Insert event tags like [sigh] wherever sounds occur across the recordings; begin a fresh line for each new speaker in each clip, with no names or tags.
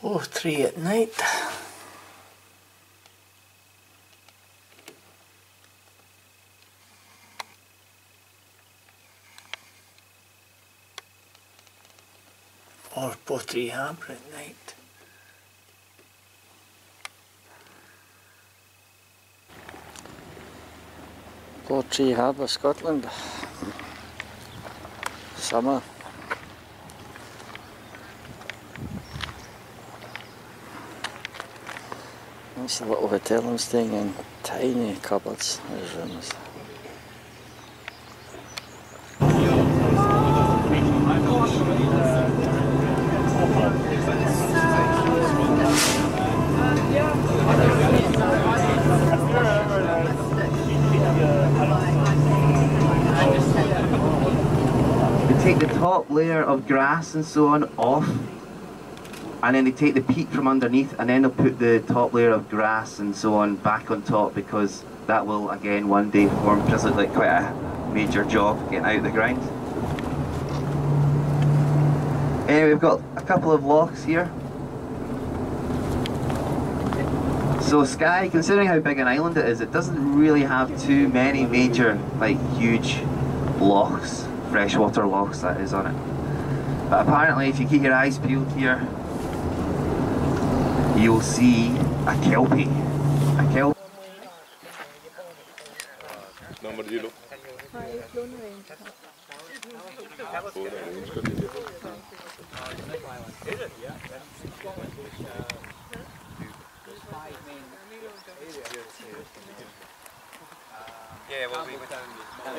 Portree at night. Or Portree harbour at night.
Portree Harbour, Scotland. Summer. It's a little hotel I'm staying in. Tiny cupboards as rooms.
Take the top layer of grass and so on off, and then they take the peat from underneath, and then they'll put the top layer of grass and so on back on top because that will again one day form. Look like quite a major job getting out of the ground. Anyway, we've got a couple of locks here. So Skye, considering how big an island it is, it doesn't really have too many major, like huge lochs, freshwater lochs that is on it. But apparently if you keep your eyes peeled here, you'll see a kelpie. A kelpie.
Number dilo.
Yeah, well, we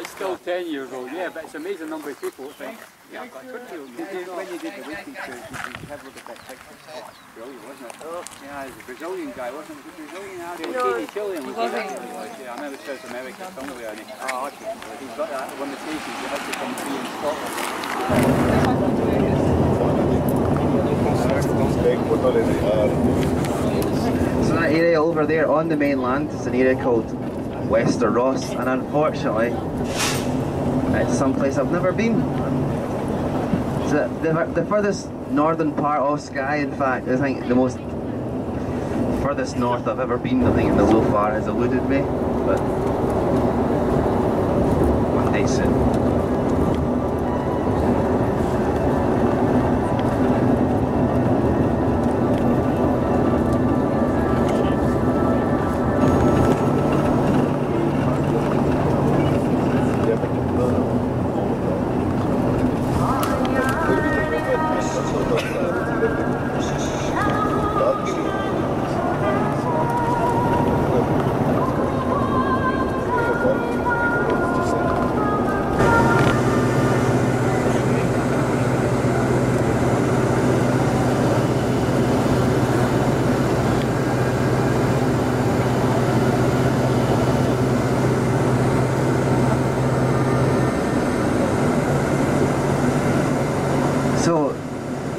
It's still 10 years old, yeah, but it's amazing number of people think, yeah, I've got 20 year old. You when you did the waiting tour, did you have a look at that picture? Oh, it's brilliant, wasn't it? Yeah, he's a Brazilian guy, wasn't he? Was he Brazilian? Ah, he was Katie Chilean, was he? Yeah, I remember South America somewhere, and he, oh, okay. he's got that limitation, you have to come free in Scotland.
So that area over there on the mainland is an area called Wester Ross, and unfortunately, it's someplace I've never been. So the, the furthest northern part of Skye, in fact, I think the most furthest north I've ever been, I think the so far has eluded me, but one day soon.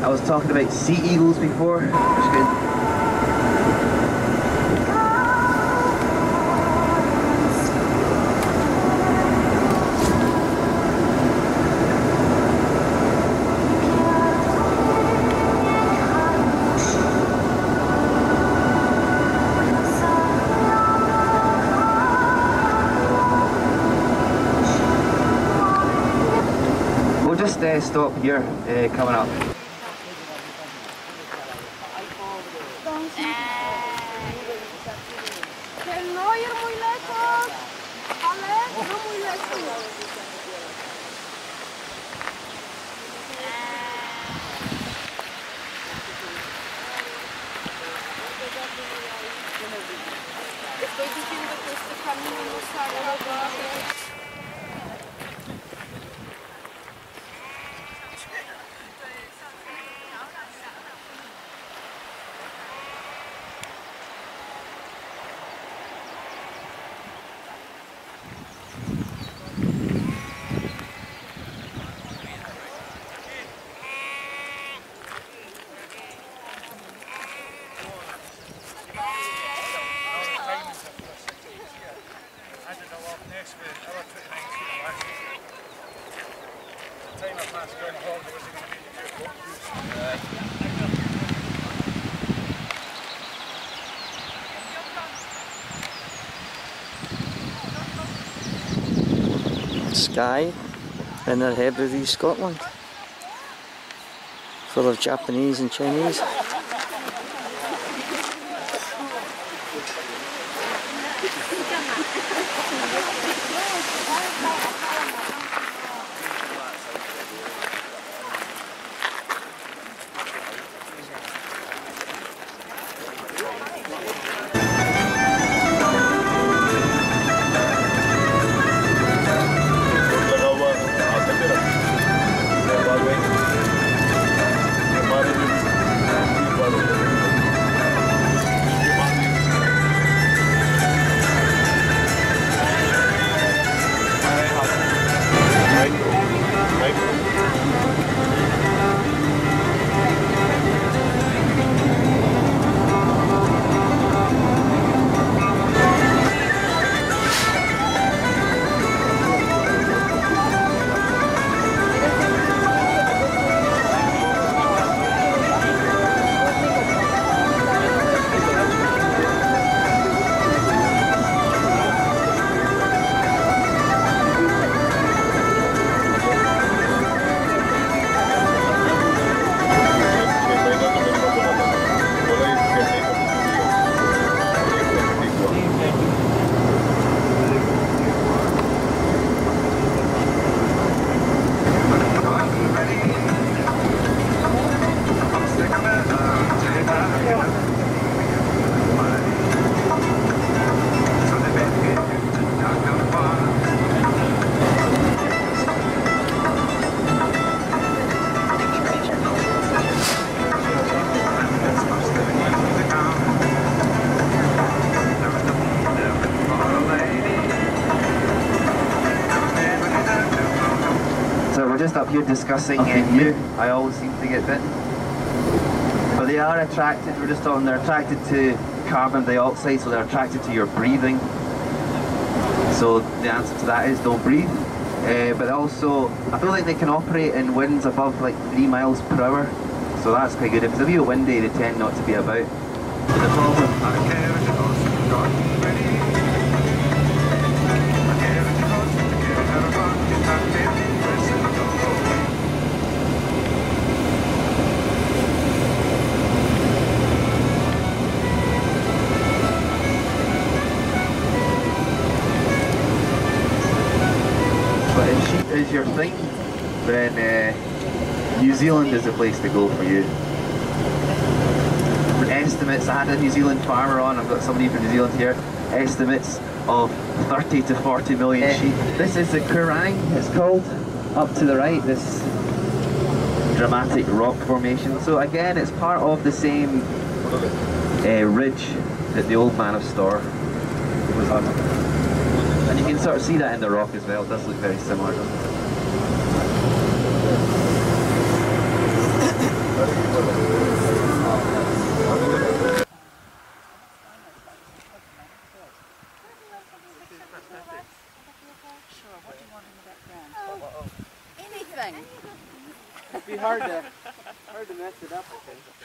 I was talking about sea eagles before. just uh, stop here, uh, coming up.
Skye Inner Hebrides, Scotland. Full of Japanese and Chinese.
Just up here discussing uh, you. I always seem to get bitten. But they are attracted, we're just talking, they're attracted to carbon dioxide, so they're attracted to your breathing. So the answer to that is don't breathe. Uh, but also, I feel like they can operate in winds above like 3 miles per hour. So that's quite good. If it's a real windy, they tend not to be about. But the problem Zealand is the place to go for you. Estimates, I had a New Zealand farmer on, I've got somebody from New Zealand here, estimates of 30 to 40 million sheep. This is the Quiraing, it's called, up to the right, this dramatic rock formation. So again, it's part of the same uh, ridge that the old man of Storr was on. And you can sort of see that in the rock as well. It does look very similar. doesn't it?
Anything.
It'd be hard to, hard to mess it up, I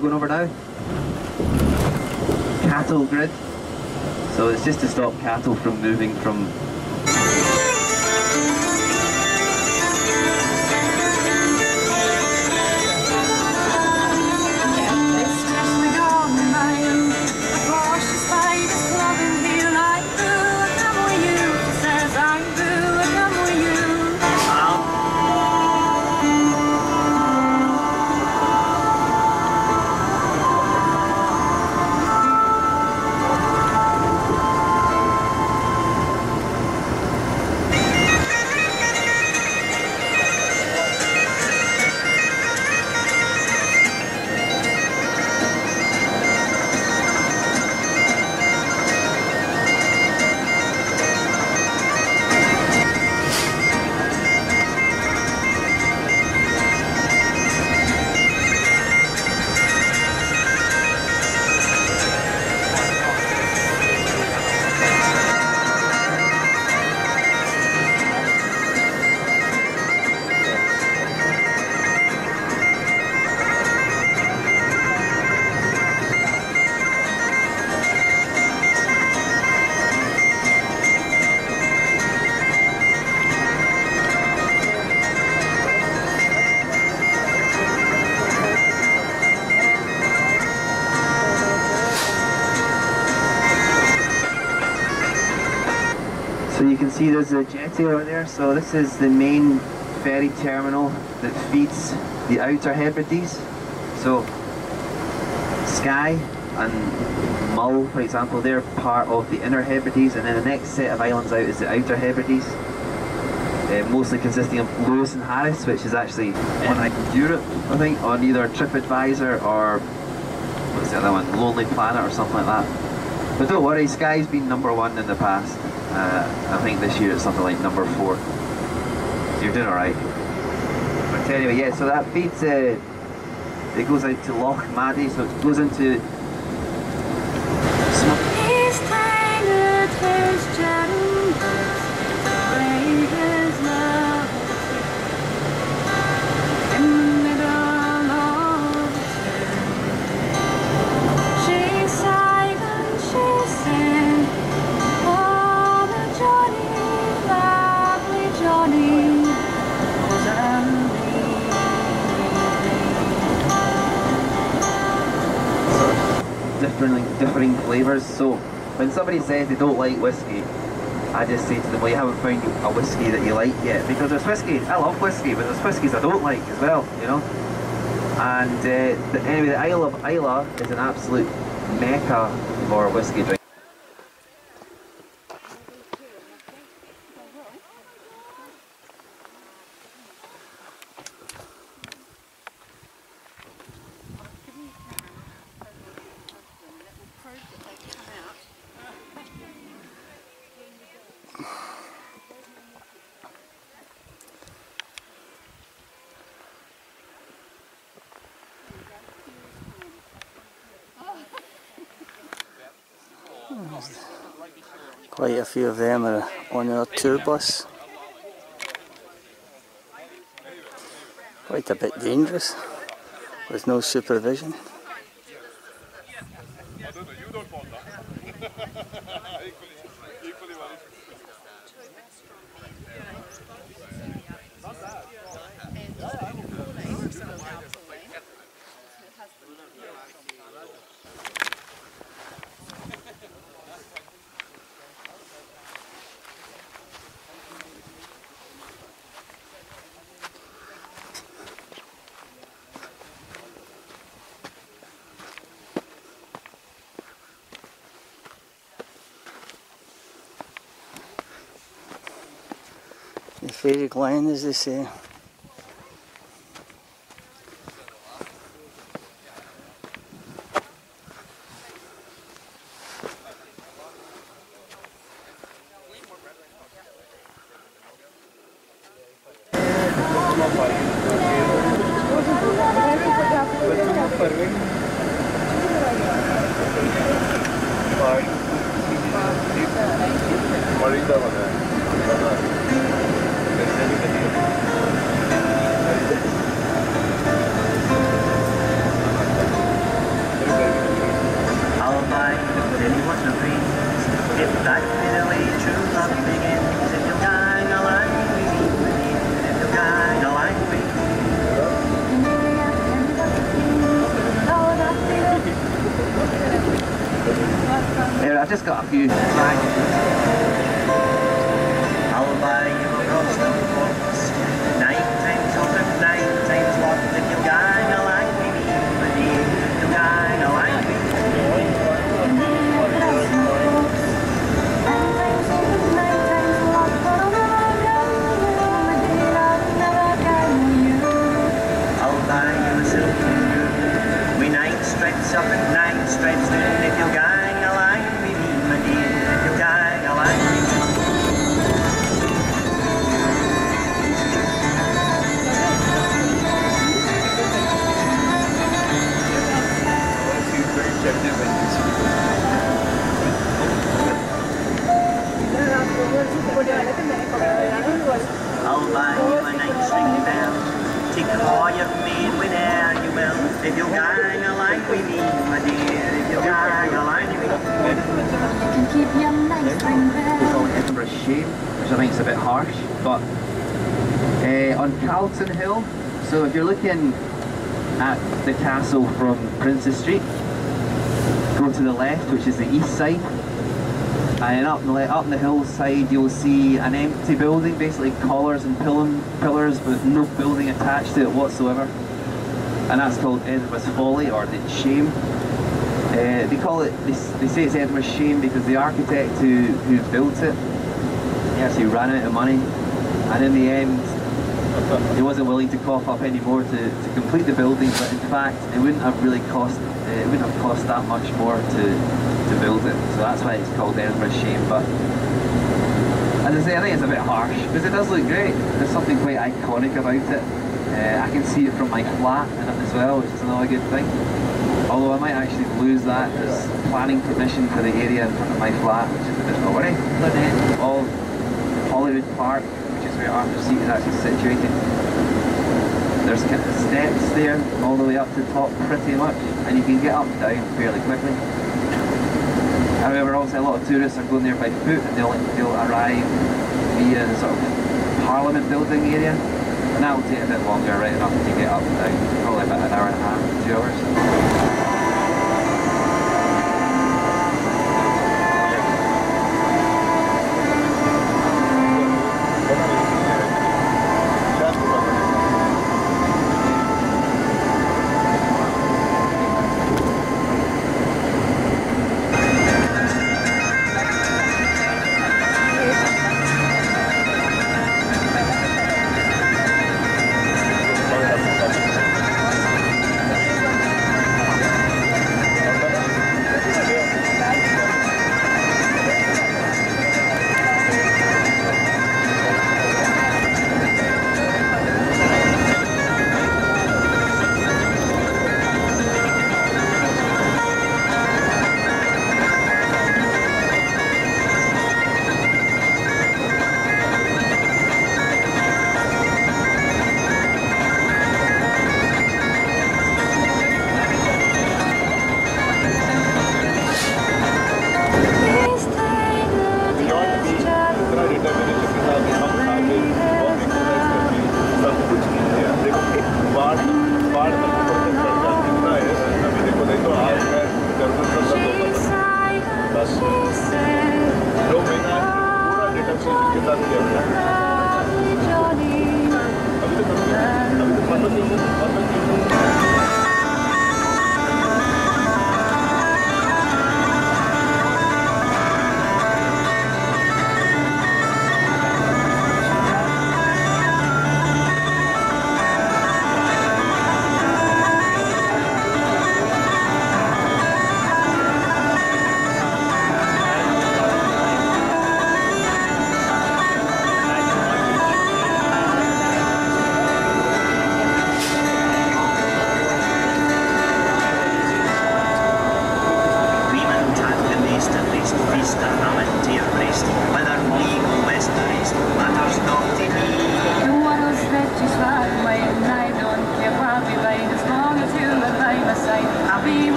going over now? Cattle grid. So it's just to stop cattle from moving from there's a jetty over there. So this is the main ferry terminal that feeds the Outer Hebrides. So Skye and Mull, for example, they're part of the Inner Hebrides, and then the next set of islands out is the Outer Hebrides. Uh, mostly consisting of Lewis and Harris, which is actually like Europe, I think, on either TripAdvisor or what's the other one, Lonely Planet or something like that. But don't worry, Skye's been number one in the past. Uh, I think this year it's something like number four. So you're doing alright. But anyway, yeah, so that feeds, uh, it goes out to Loch Maddy, so it goes into flavours. So when somebody says they don't like whiskey, I just say to them, well, you haven't found a whiskey that you like yet. Because there's whiskey, I love whiskey, but there's whiskies I don't like as well, you know? And uh, the, anyway, the Isle of Islay is an absolute mecca for whiskey drink.
Quite a few of them are on our tour bus. Quite a bit dangerous with no supervision. [laughs] The fairy line as
I've
I'll buy you a nice string bell Take all you've made whenever you will If you're going, I'll like with me, my dear If you're going, I'll like with me.
Keep your nice ring
It's called Edinburgh Shame, which I think is a bit harsh, but uh, on Calton Hill, so if you're looking at the castle from Princes Street, go to the left, which is the east side, And up the, up the hillside you'll see an empty building, basically collars and pillars with no building attached to it whatsoever. And that's called Edinburgh's Folly or the Shame. Uh, they call it, they, they say it's Edinburgh's Shame because the architect who, who built it, he actually ran out of money. And in the end, he wasn't willing to cough up any more to, to complete the building, but in fact, it wouldn't have really cost, uh, it wouldn't have cost that much more to, to build it. So that's why it's called Edinburgh's Shame. But as I say, I think it's a bit harsh because it does look great. There's something quite iconic about it. Uh, I can see it from my flat it as well, which is another good thing. Although I might actually lose that as planning permission for the area in front of my flat, which is a bit of a worry. All Holyrood Park, which is where Arthur Seat is actually situated. There's kind of steps there all the way up to the top pretty much, and you can get up and down fairly quickly. However, obviously a lot of tourists are going there by foot and they'll, they'll arrive via the sort of Parliament building area. And that will take a bit longer, right enough to get up and down, probably about an hour and a half, two hours.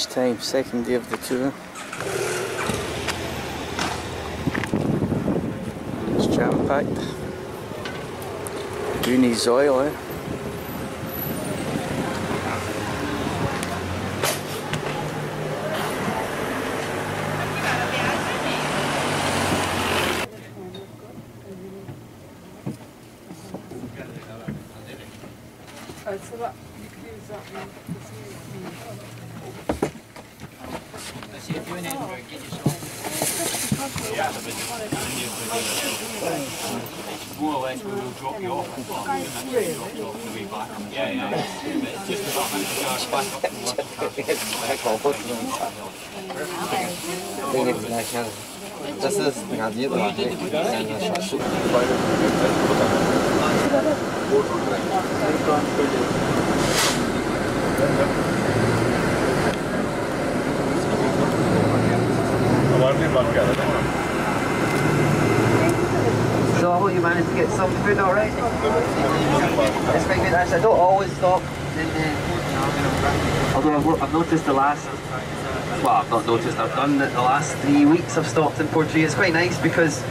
Lunchtime, second day of the tour. It's jam packed. Goonies oil, eh?
Ist radiert, aber So I hope you managed to get some food alright. Good. Actually, I don't always stop in the... Although I've, I've noticed the last... Well, I've not noticed, I've done the, the last three weeks I've stopped in Portree. It's quite nice because,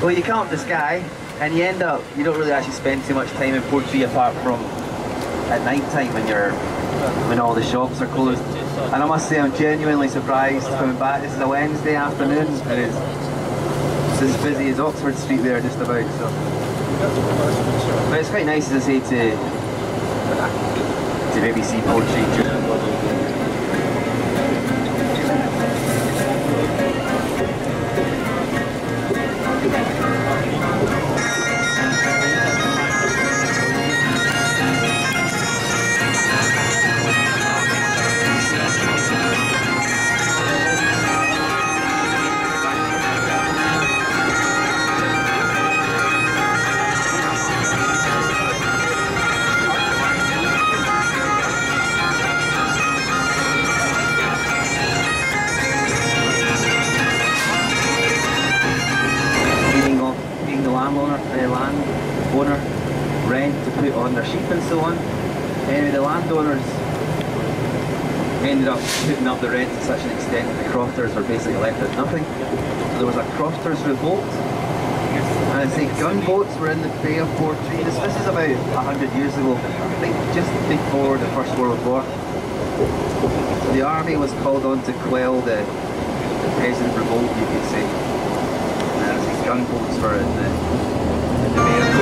well, you come up the Skye and you end up, you don't really actually spend too much time in Portree apart from at night time when you're, when all the shops are closed. And I must say I'm genuinely surprised coming back. This is a Wednesday afternoon and it's it's as busy as Oxford Street there just about so but it's quite nice as I say to to maybe see with nothing. So there was a crofters revolt. And I say gunboats were in the Bay of Portree. This, is about 100 years ago, I think just before the First World War. So the army was called on to quell the, the peasant revolt, you could say. And these gunboats were in the, in the Bay of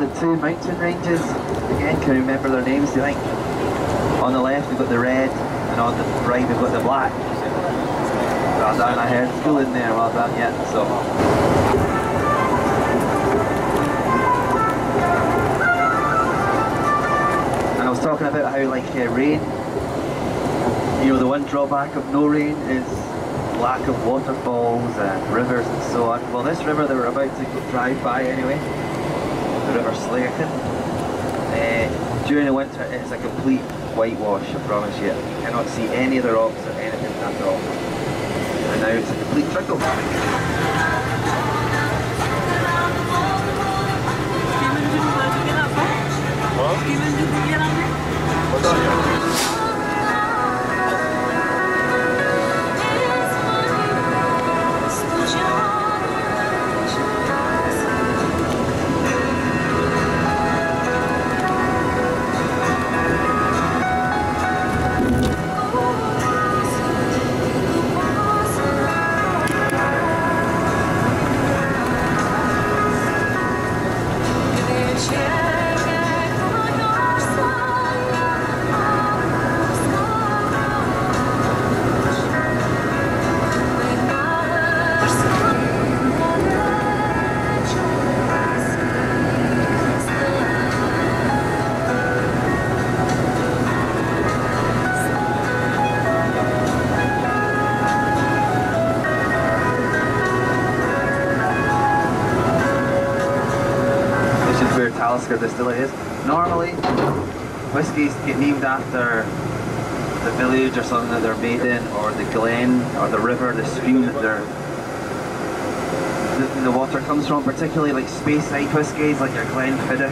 the two mountain ranges. Again, can you remember their names, do you think? On the left we've got the red, and on the right we've got the black. Well done, I heard school in there, well done, yeah. So And I was talking about how like uh, rain, you know the one drawback of no rain is lack of waterfalls and rivers and so on. Well this river that we're about to drive by anyway, River Slayer. Uh, during the winter it is a complete whitewash, I promise you. You cannot see any of the rocks or anything at all. And now it's a complete trickle. What's Talisker Distillery is. Normally, whiskies get named after the village or something that they're made in, or the glen, or the river, the stream that they're the, the water comes from, particularly like space Speyside whiskies, like your Glenfiddich,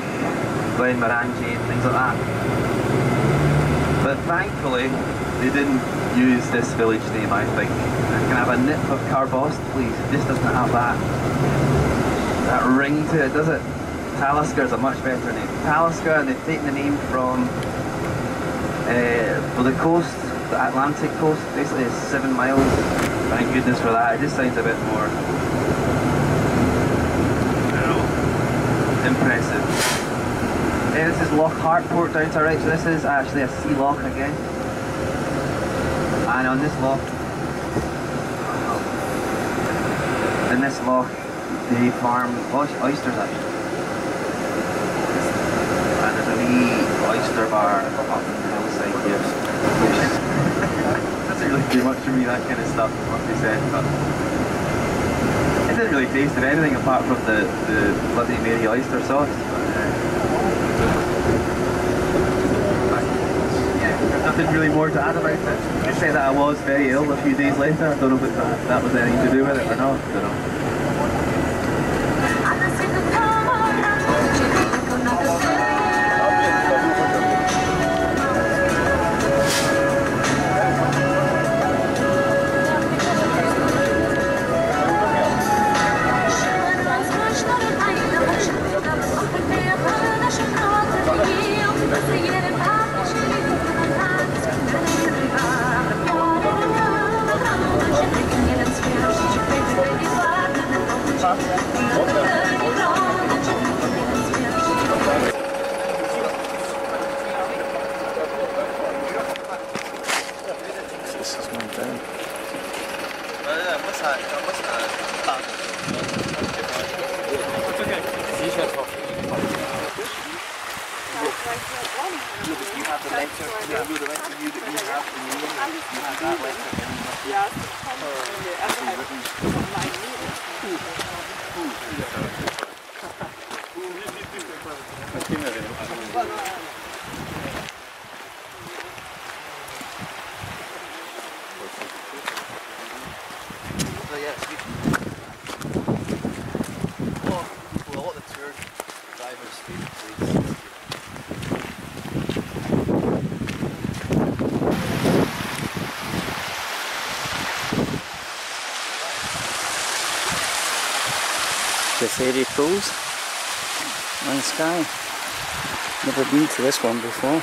Glenmorangie, things like that. But thankfully, they didn't use this village name, I think. Can I have a nip of Carbost, please? It just doesn't have that, that ring to it, does it? Talisker is a much better name. Talisker, they've taken the name from uh, the coast, the Atlantic coast, basically is seven miles. Thank goodness for that. It just sounds a bit more I don't know, impressive. Yeah, this is Loch Harport down to right, so this is actually a sea lock again. And on this lock, in this lock, they farm oysters actually. And there's a wee oyster bar in the hillside here. Doesn't really do much for me, that kind of stuff, what they said, but it didn't really taste of anything apart from the, the Bloody Mary oyster sauce. Nothing really more to add about it. I say that I was very ill a few days later. I don't know if that, that was anything to do with it or not. I don't know.
Pools. Nice guy. Never been to this one before.